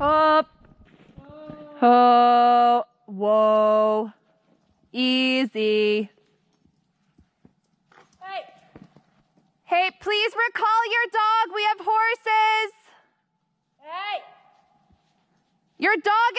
Up. Oh, whoa. Easy. Hey. Hey, please recall your dog. We have horses. Hey. Your dog